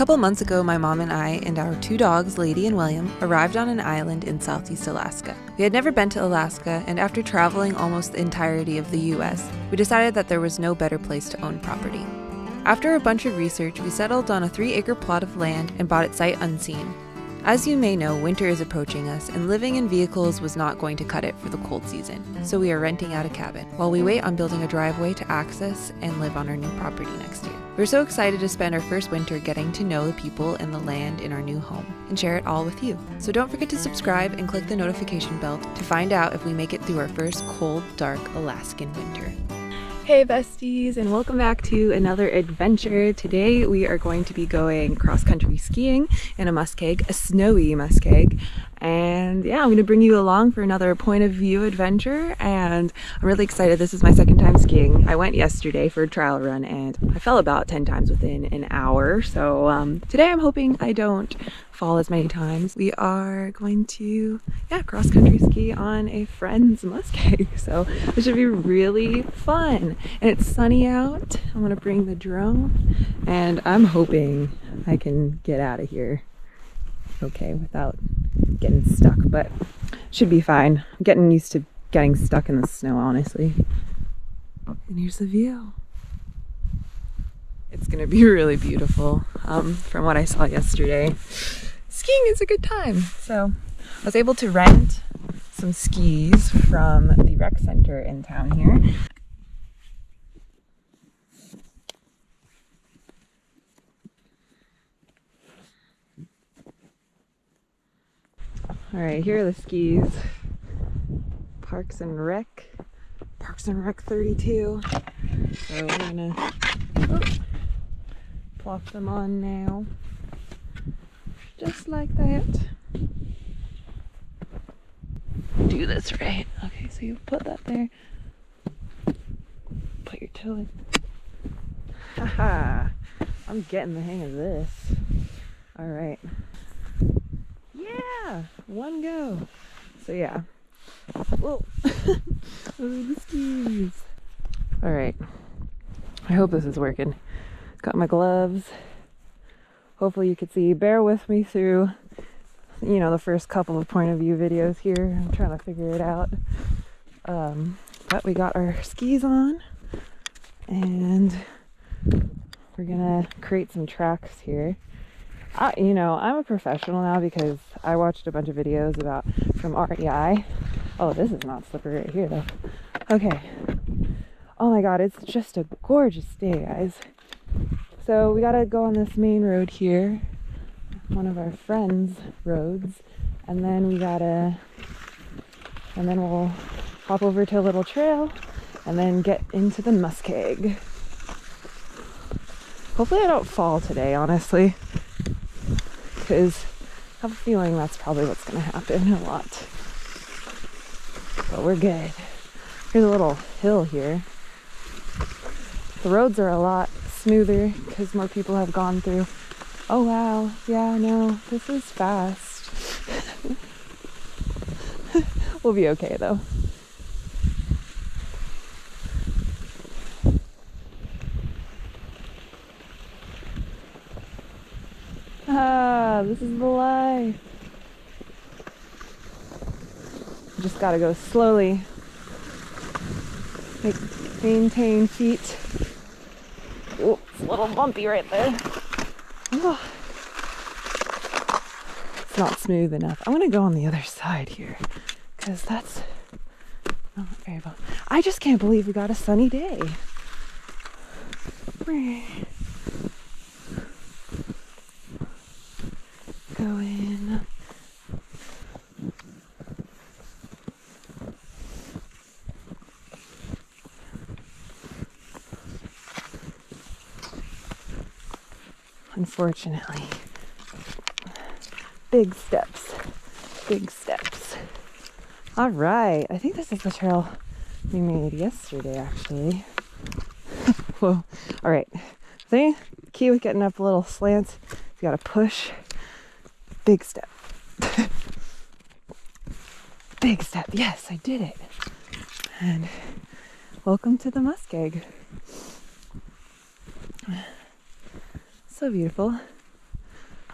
A couple months ago, my mom and I and our two dogs, Lady and William, arrived on an island in southeast Alaska. We had never been to Alaska, and after traveling almost the entirety of the US, we decided that there was no better place to own property. After a bunch of research, we settled on a three acre plot of land and bought it sight unseen. As you may know, winter is approaching us, and living in vehicles was not going to cut it for the cold season, so we are renting out a cabin while we wait on building a driveway to access and live on our new property next year. We're so excited to spend our first winter getting to know the people and the land in our new home and share it all with you. So don't forget to subscribe and click the notification bell to find out if we make it through our first cold, dark Alaskan winter. Hey besties and welcome back to another adventure. Today we are going to be going cross country skiing in a muskeg, a snowy muskeg. And yeah, I'm going to bring you along for another point of view adventure and I'm really excited. This is my second time skiing. I went yesterday for a trial run and I fell about 10 times within an hour. So um, today I'm hoping I don't fall as many times. We are going to, yeah, cross country ski on a friend's muskeg. So it should be really fun. And it's sunny out. I'm gonna bring the drone and I'm hoping I can get out of here okay without getting stuck, but should be fine. I'm getting used to getting stuck in the snow, honestly. And here's the view. It's gonna be really beautiful um, from what I saw yesterday skiing is a good time. So I was able to rent some skis from the rec center in town here. All right, here are the skis. Parks and Rec. Parks and Rec 32. So we're gonna oh, plop them on now just like that. Do this right. Okay, so you put that there. Put your toe in. Haha. I'm getting the hang of this. All right. Yeah, one go. So yeah. Whoa. Those the skis. All right. I hope this is working. Got my gloves hopefully you could see. Bear with me through, you know, the first couple of point of view videos here. I'm trying to figure it out. Um, but we got our skis on and we're gonna create some tracks here. I, you know, I'm a professional now because I watched a bunch of videos about from REI. Oh, this is not slippery right here though. Okay. Oh my god, it's just a gorgeous day, guys. So we gotta go on this main road here, one of our friends' roads, and then we gotta, and then we'll hop over to a little trail and then get into the muskeg. Hopefully I don't fall today, honestly, because I have a feeling that's probably what's gonna happen a lot. But we're good. Here's a little hill here. The roads are a lot smoother because more people have gone through. Oh wow, yeah, no, this is fast. we'll be okay though. Ah, this is the life. Just gotta go slowly. Maintain feet Oh, it's a little bumpy right there. Oh. It's not smooth enough. I'm gonna go on the other side here because that's not very well. I just can't believe we got a sunny day. Go in. Unfortunately. Big steps, big steps. All right, I think this is the trail we made yesterday, actually. Whoa, all right. See, key with getting up a little slants, you gotta push. Big step. big step, yes, I did it. And welcome to the muskeg. So beautiful.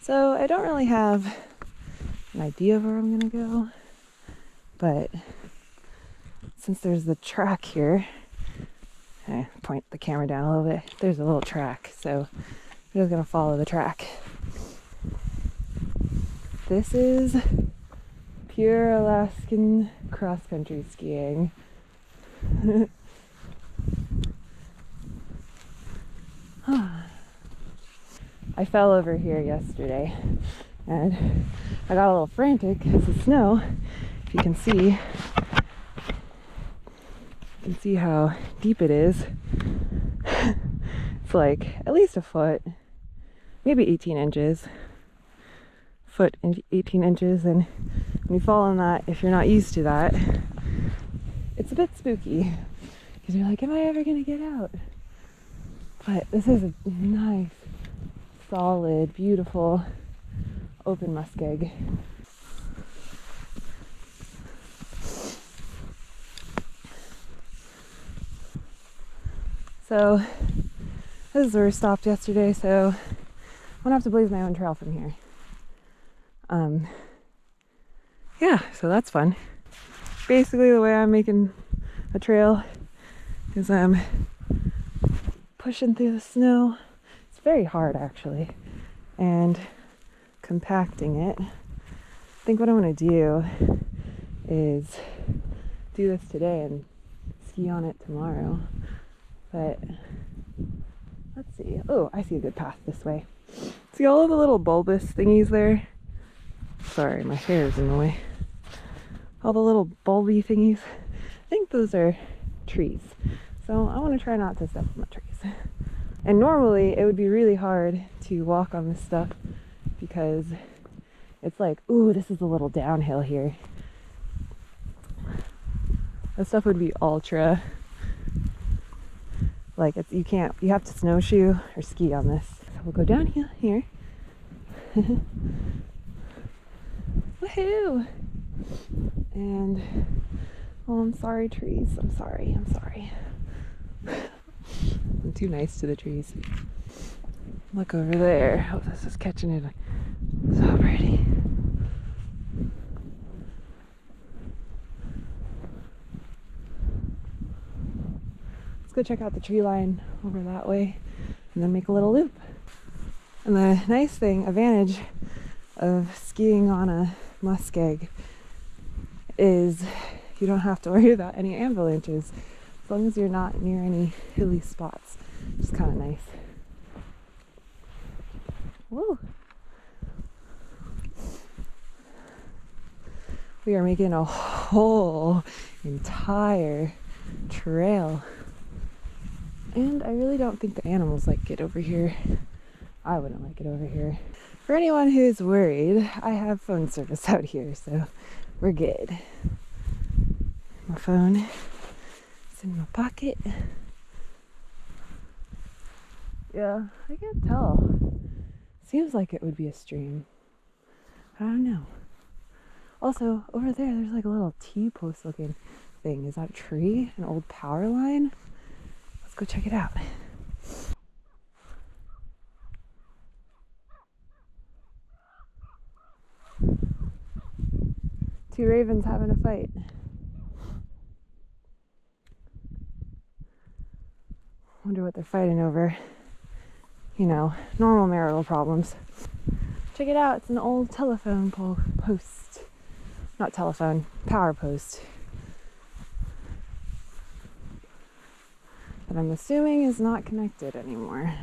So I don't really have an idea of where I'm gonna go, but since there's the track here, I point the camera down a little bit. There's a little track, so I'm just gonna follow the track. This is pure Alaskan cross country skiing. Ah. I fell over here yesterday and I got a little frantic because the snow, if you can see, you can see how deep it is. it's like at least a foot, maybe 18 inches. Foot and 18 inches, and when you fall on that, if you're not used to that, it's a bit spooky because you're like, Am I ever gonna get out? But this is a nice, solid, beautiful open muskeg. So this is where we stopped yesterday, so I'm gonna have to blaze my own trail from here. Um, yeah, so that's fun. Basically, the way I'm making a trail is I'm pushing through the snow. Very hard, actually, and compacting it. I think what I'm going to do is do this today and ski on it tomorrow. But let's see. Oh, I see a good path this way. See all of the little bulbous thingies there? Sorry, my hair is in the way. All the little bulby thingies. I think those are trees. So I want to try not to step on the trees. And normally it would be really hard to walk on this stuff because it's like, ooh, this is a little downhill here. This stuff would be ultra. Like it's you can't you have to snowshoe or ski on this. So we'll go down here here. Woohoo! And oh I'm sorry trees. I'm sorry, I'm sorry. I'm too nice to the trees. Look over there. Oh, this is catching it. So pretty. Let's go check out the tree line over that way and then make a little loop. And the nice thing, advantage of skiing on a muskeg is you don't have to worry about any avalanches as long as you're not near any hilly spots. It's kind of nice. Woo! we are making a whole entire trail. And I really don't think the animals like it over here. I wouldn't like it over here. For anyone who's worried, I have phone service out here, so we're good. My phone in my pocket. Yeah, I can't tell. Seems like it would be a stream. I don't know. Also, over there, there's like a little T post looking thing. Is that a tree? An old power line? Let's go check it out. Two ravens having a fight. Wonder what they're fighting over. You know, normal marital problems. Check it out, it's an old telephone pole post not telephone, power post. That I'm assuming is not connected anymore.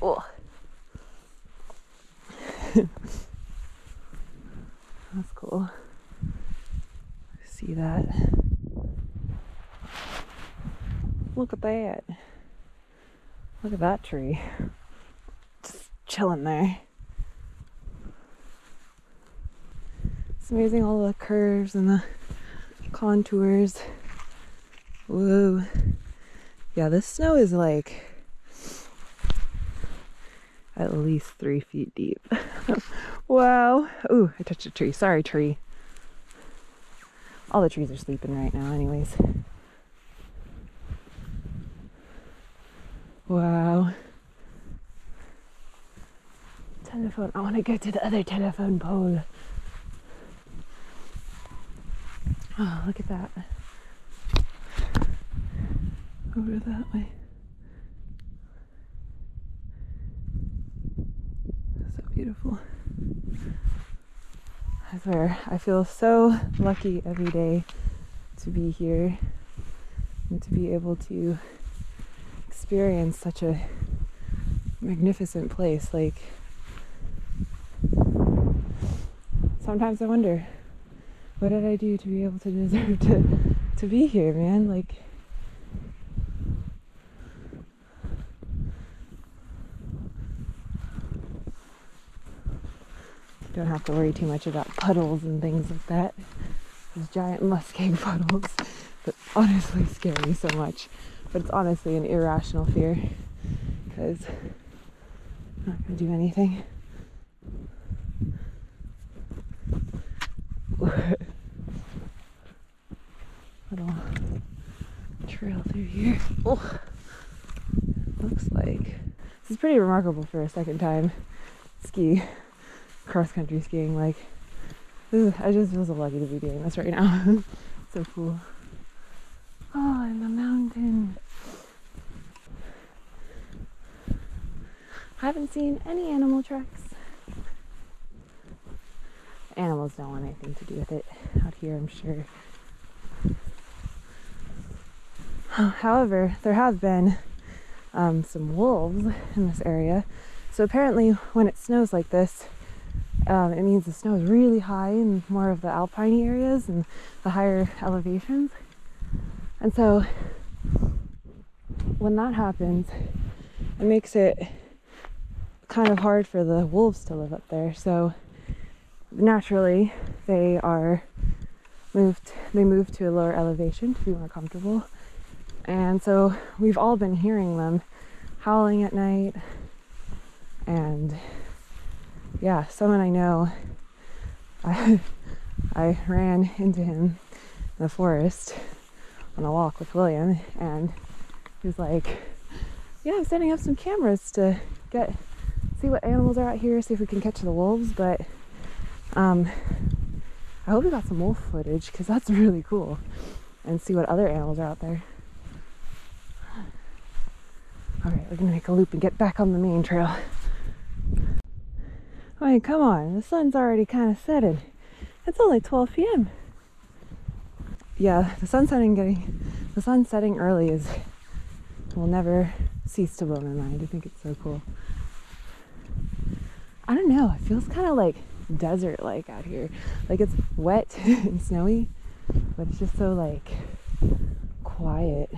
Oh. That's cool. See that? Look at that. Look at that tree. Just chilling there. It's amazing all the curves and the contours. Whoa. Yeah, this snow is like at least three feet deep. wow. Ooh, I touched a tree. Sorry, tree. All the trees are sleeping right now, anyways. Wow. telephone. I want to go to the other telephone pole. Oh, look at that. Over that way. So beautiful. I swear, I feel so lucky every day to be here and to be able to experience such a magnificent place. Like, sometimes I wonder, what did I do to be able to deserve to, to be here, man? Like, don't have to worry too much about puddles and things like that. Those giant muskeg puddles that honestly scare me so much. But it's honestly an irrational fear because I'm not going to do anything. Little trail through here. Oh, looks like this is pretty remarkable for a second time ski cross country skiing. Like, is, I just feel so lucky to be doing this right now. so cool. Oh, in the mountain. Haven't seen any animal tracks. Animals don't want anything to do with it out here, I'm sure. However, there have been um, some wolves in this area. So apparently, when it snows like this, um, it means the snow is really high in more of the alpine areas and the higher elevations. And so when that happens, it makes it kind of hard for the wolves to live up there. So naturally, they are moved they move to a lower elevation to be more comfortable. And so we've all been hearing them howling at night and yeah, someone I know, I, I ran into him in the forest on a walk with William, and he was like, "Yeah, I'm setting up some cameras to get see what animals are out here, see if we can catch the wolves." But um, I hope we got some wolf footage because that's really cool, and see what other animals are out there. All right, we're gonna make a loop and get back on the main trail. I mean, come on, the sun's already kind of setting. It's only 12 p.m. Yeah, the sun setting getting the sun setting early is will never cease to blow my mind. I think it's so cool. I don't know, it feels kind of like desert like out here. Like it's wet and snowy, but it's just so like quiet.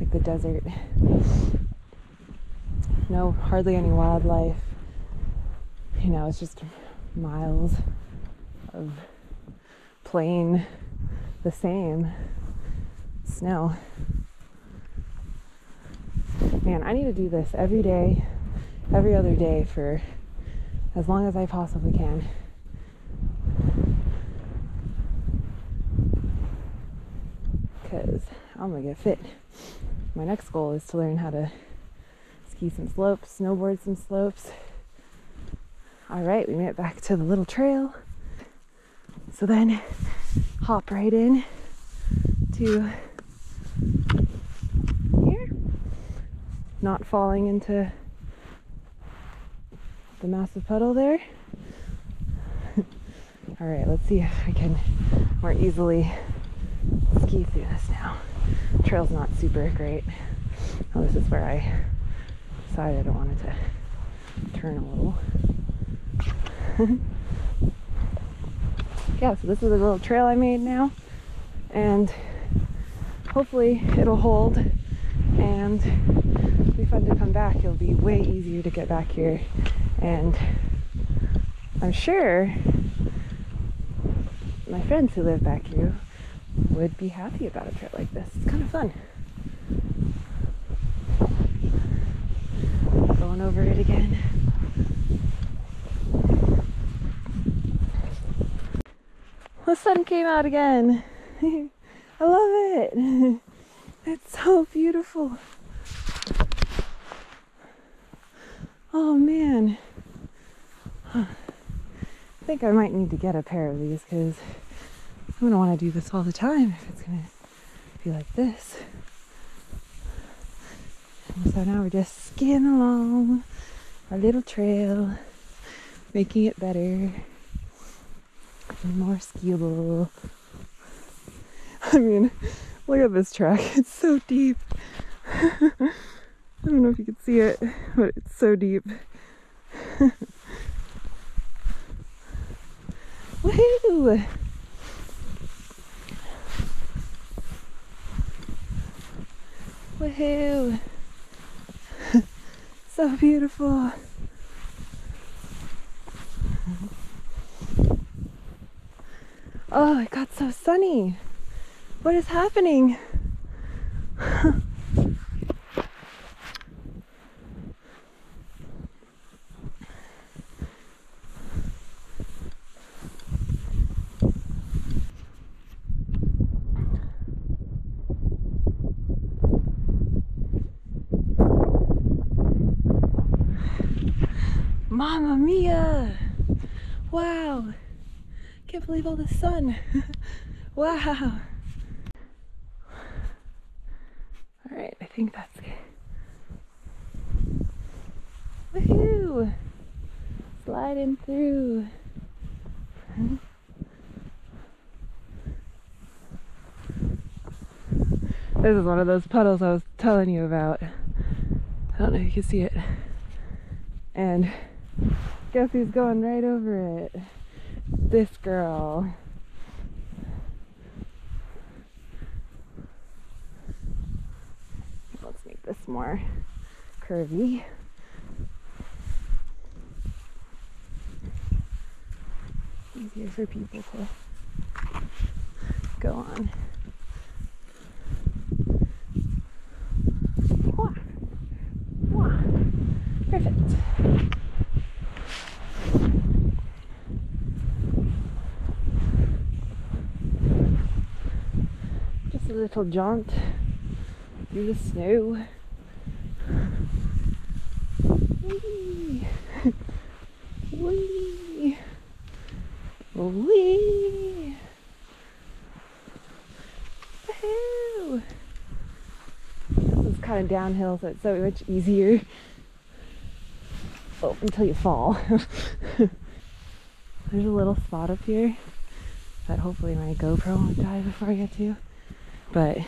Like the desert. No, hardly any wildlife you know, it's just miles of plain, the same snow. Man, I need to do this every day, every other day for as long as I possibly can. Because I'm gonna get fit. My next goal is to learn how to ski some slopes, snowboard some slopes, all right, we made it back to the little trail. So then hop right in to here, not falling into the massive puddle there. All right, let's see if I can more easily ski through this now. trail's not super great. Oh, this is where I decided I wanted to turn a little. yeah, so this is a little trail I made now, and hopefully it'll hold and it'll be fun to come back. It'll be way easier to get back here, and I'm sure my friends who live back here would be happy about a trip like this. It's kind of fun. Going over it again. the sun came out again. I love it. It's so beautiful. Oh man. I think I might need to get a pair of these because I'm gonna want to do this all the time if it's gonna be like this. And so now we're just skiing along our little trail, making it better and more skiable. I mean, look at this track. It's so deep. I don't know if you can see it, but it's so deep. Woohoo! Woohoo! so beautiful. Oh, it got so sunny. What is happening? Believe all the sun. wow! Alright, I think that's it. Woohoo! Sliding through. This is one of those puddles I was telling you about. I don't know if you can see it. And guess who's going right over it? This girl. Let's make this more curvy. Easier for people to go on. Perfect. Little jaunt through the snow. Whee! Whee! Woohoo! This is kind of downhill, so it's so much easier. Oh, until you fall. There's a little spot up here that hopefully my GoPro won't die before I get to. But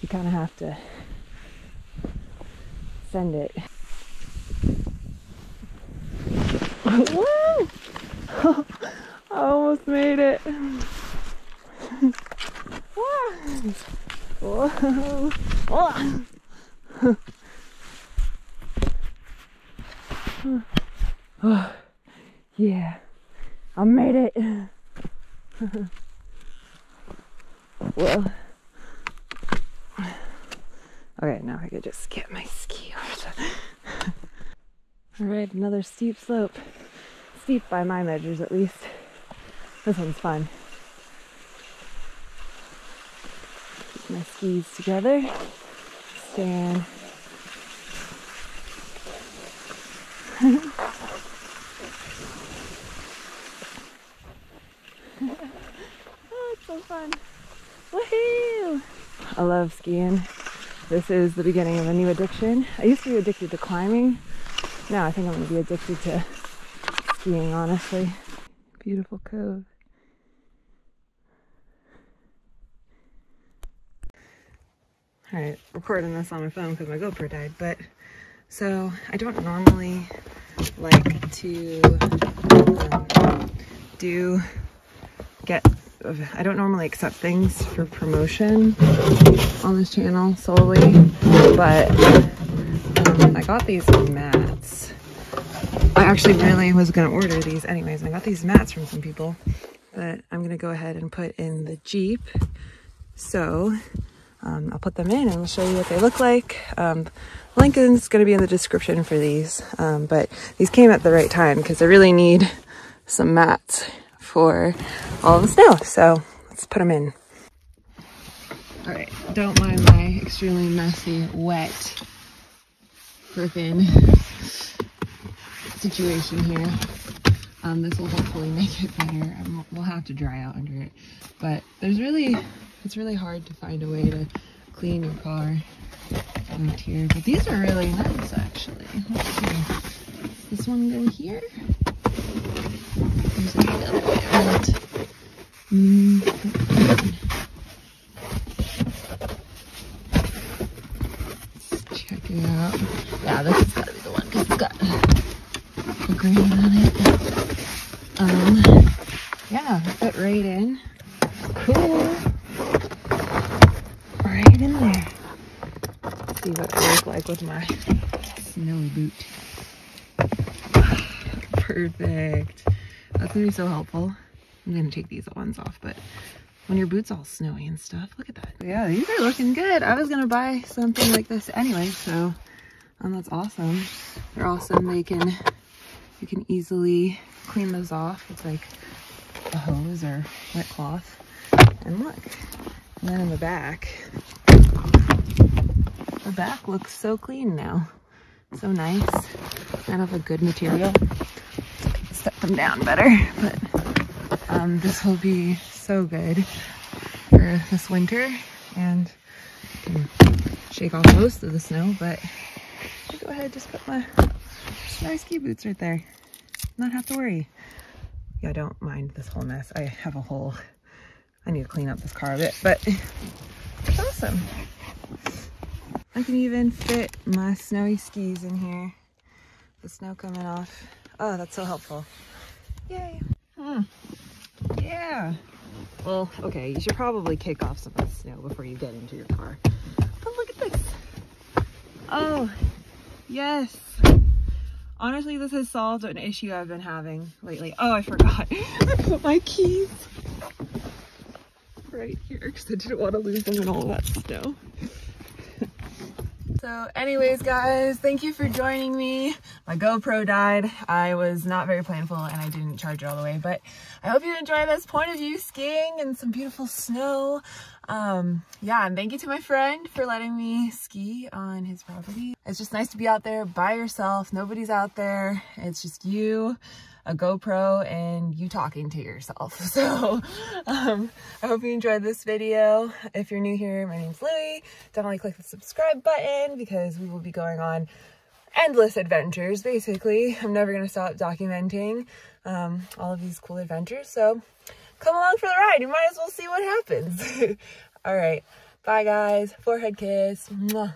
you kind of have to send it. I almost made it. Whoa! Whoa! Oh, yeah, I made it. well, okay, now I could just get my ski off. All right, another steep slope. Steep by my measures, at least. This one's fun. Keep my skis together. Stand. oh, it's so fun. Woohoo! I love skiing. This is the beginning of a new addiction. I used to be addicted to climbing. Now I think I'm going to be addicted to skiing, honestly. Beautiful cove. Alright, recording this on my phone because my GoPro died, but so I don't normally like to um, do get I don't normally accept things for promotion on this channel solely but um, I got these mats I actually really was gonna order these anyways I got these mats from some people that I'm gonna go ahead and put in the Jeep so um, I'll put them in and I'll show you what they look like um, link is going to be in the description for these, um, but these came at the right time because I really need some mats for all the snow. So let's put them in. All right, don't mind my extremely messy, wet, freaking situation here. Um, this will hopefully make it better. Um, we'll have to dry out under it. But there's really, it's really hard to find a way to clean your car out here. But these are really nice actually. Let's see. This one go here. There's the other way around. Mm. Check it out. Yeah, this has got to be the one because it's got a green on it. Um, yeah, fit right in. Cool. Right in there. Let's see what it looks like with my snowy boot. Perfect. That's gonna be so helpful. I'm gonna take these ones off, but when your boot's all snowy and stuff, look at that. Yeah, these are looking good. I was gonna buy something like this anyway, so um, that's awesome. They're awesome. They can, you can easily clean those off. It's like a hose or wet cloth. And look, and then in the back, the back looks so clean now. So nice. Kind of a good material. Set them down better, but um, this will be so good for this winter and shake off most of the snow, but I'll go ahead just put my my ski boots right there. Not have to worry. Yeah, I don't mind this whole mess. I have a whole, I need to clean up this car a bit, but it's awesome. I can even fit my snowy skis in here. The snow coming off. Oh, that's so helpful. Yay. Hmm. Yeah. Well, okay, you should probably kick off some of the snow before you get into your car. But look at this. Oh, yes. Honestly, this has solved an issue I've been having lately. Oh, I forgot. I put my keys right here because I didn't want to lose them in all that snow. So anyways, guys, thank you for joining me. My GoPro died. I was not very planful and I didn't charge it all the way, but I hope you enjoy this point of view skiing and some beautiful snow. Um, yeah, and thank you to my friend for letting me ski on his property. It's just nice to be out there by yourself. Nobody's out there. It's just you a GoPro and you talking to yourself. So um, I hope you enjoyed this video. If you're new here, my name's Loui. Definitely click the subscribe button because we will be going on endless adventures, basically. I'm never going to stop documenting um, all of these cool adventures. So come along for the ride. You might as well see what happens. all right. Bye, guys. Forehead kiss. Mwah.